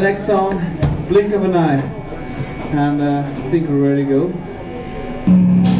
next song is Blink of an Eye. And uh, I think we're ready to go.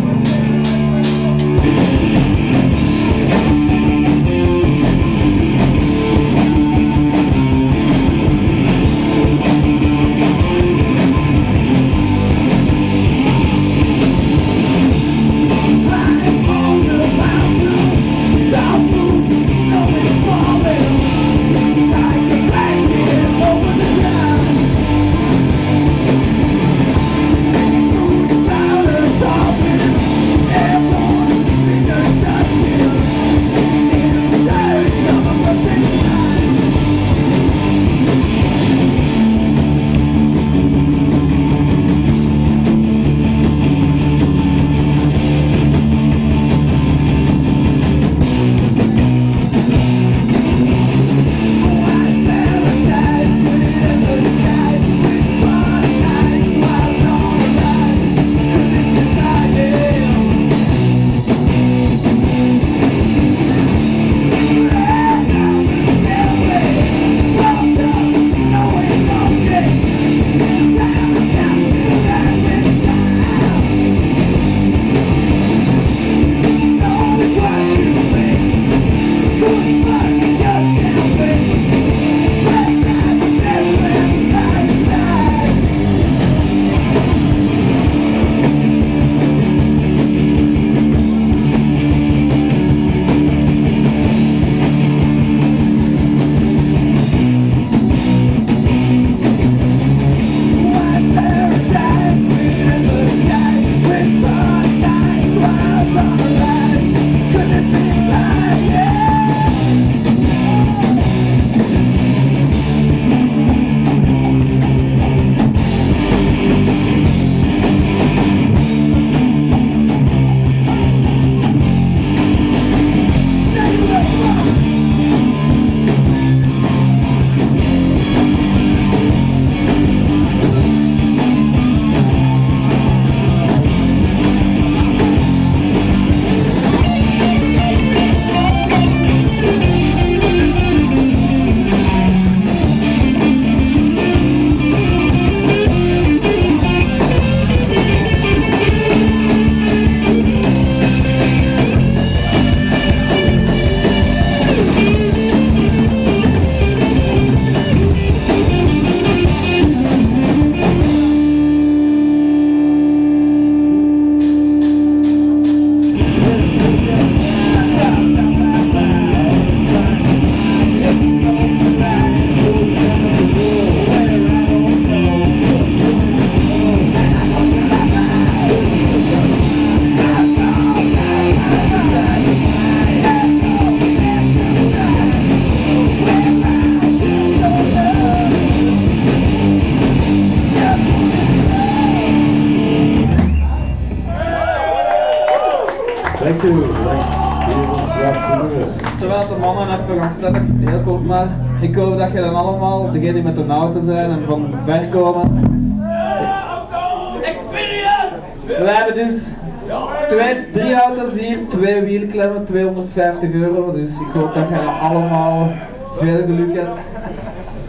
Terwijl de mannen even gaan staan, heel kort maar. Ik hoop dat je dan allemaal, degenen die met de auto zijn en van ver komen. We hebben dus twee, drie auto's hier, twee wielklemmen, 250 euro. Dus ik hoop dat dan allemaal veel geluk hebt.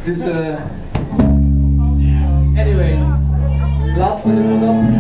Dus, eh anyway, laatste nummer dan.